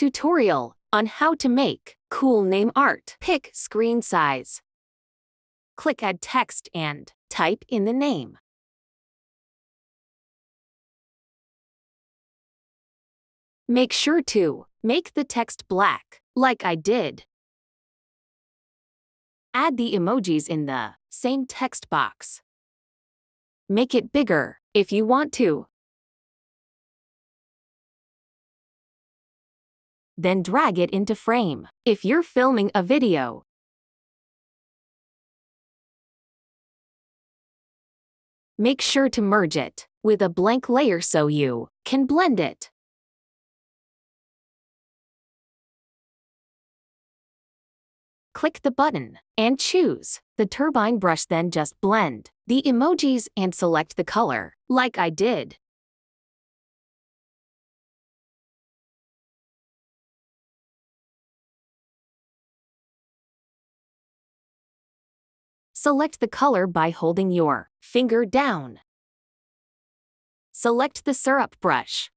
Tutorial on how to make cool name art. Pick screen size. Click Add Text and type in the name. Make sure to make the text black, like I did. Add the emojis in the same text box. Make it bigger if you want to. Then drag it into frame. If you're filming a video, make sure to merge it with a blank layer so you can blend it. Click the button and choose the turbine brush then just blend the emojis and select the color, like I did. Select the color by holding your finger down. Select the syrup brush.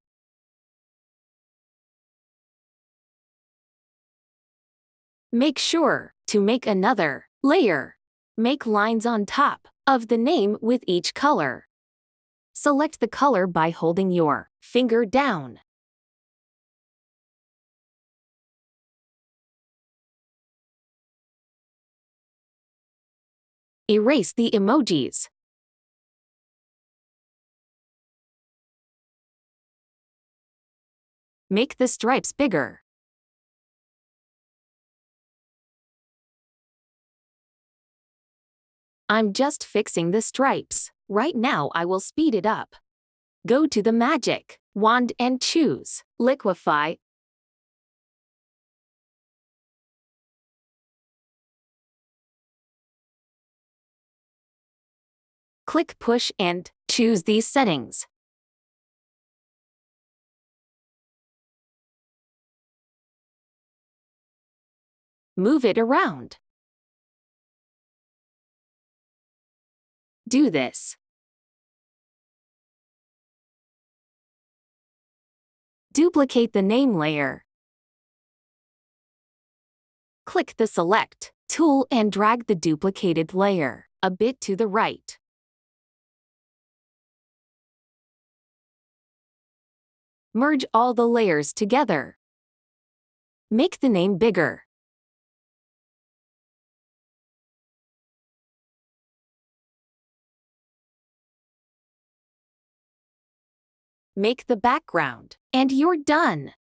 Make sure to make another layer. Make lines on top of the name with each color. Select the color by holding your finger down. Erase the emojis. Make the stripes bigger. I'm just fixing the stripes. Right now I will speed it up. Go to the magic wand and choose liquify. Click push and choose these settings. Move it around. Do this. Duplicate the name layer. Click the Select tool and drag the duplicated layer a bit to the right. Merge all the layers together. Make the name bigger. Make the background, and you're done.